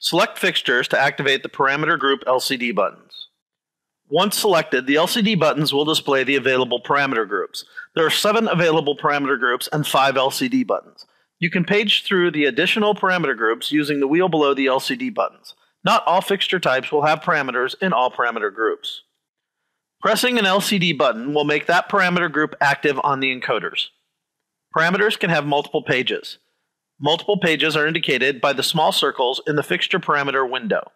Select fixtures to activate the parameter group LCD buttons. Once selected, the LCD buttons will display the available parameter groups. There are seven available parameter groups and five LCD buttons. You can page through the additional parameter groups using the wheel below the LCD buttons. Not all fixture types will have parameters in all parameter groups. Pressing an LCD button will make that parameter group active on the encoders. Parameters can have multiple pages. Multiple pages are indicated by the small circles in the fixture parameter window.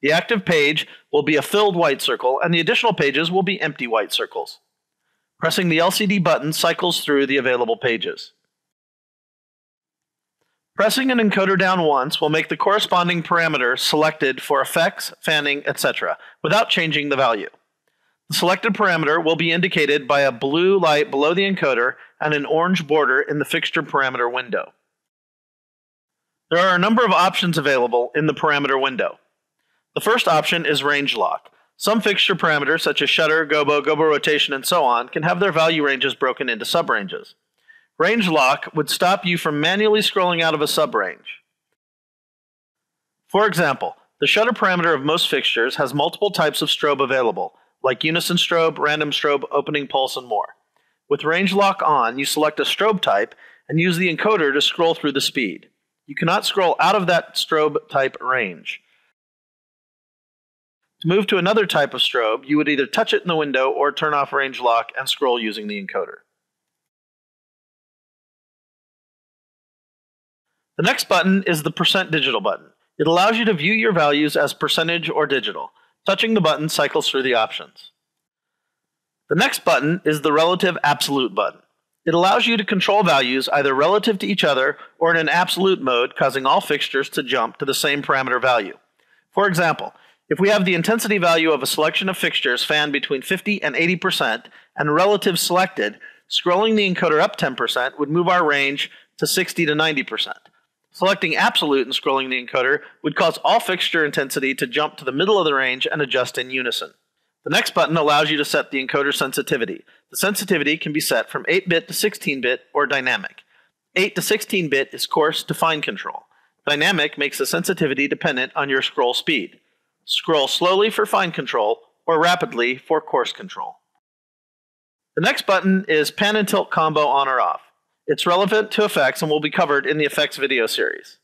The active page will be a filled white circle, and the additional pages will be empty white circles. Pressing the LCD button cycles through the available pages. Pressing an encoder down once will make the corresponding parameter selected for effects, fanning, etc., without changing the value. The selected parameter will be indicated by a blue light below the encoder and an orange border in the fixture parameter window. There are a number of options available in the parameter window. The first option is range lock. Some fixture parameters such as shutter, gobo, gobo rotation, and so on can have their value ranges broken into subranges. Range lock would stop you from manually scrolling out of a subrange. For example, the shutter parameter of most fixtures has multiple types of strobe available, like unison strobe, random strobe, opening pulse, and more. With range lock on, you select a strobe type and use the encoder to scroll through the speed. You cannot scroll out of that strobe type range. To move to another type of strobe, you would either touch it in the window or turn off range lock and scroll using the encoder. The next button is the percent digital button. It allows you to view your values as percentage or digital. Touching the button cycles through the options. The next button is the relative absolute button. It allows you to control values either relative to each other or in an absolute mode, causing all fixtures to jump to the same parameter value. For example, if we have the intensity value of a selection of fixtures fanned between 50 and 80% and relative selected, scrolling the encoder up 10% would move our range to 60 to 90%. Selecting absolute and scrolling the encoder would cause all fixture intensity to jump to the middle of the range and adjust in unison. The next button allows you to set the encoder sensitivity. The sensitivity can be set from 8-bit to 16-bit or dynamic. 8 to 16-bit is coarse to fine control. Dynamic makes the sensitivity dependent on your scroll speed. Scroll slowly for fine control or rapidly for coarse control. The next button is pan and tilt combo on or off. It's relevant to effects and will be covered in the effects video series.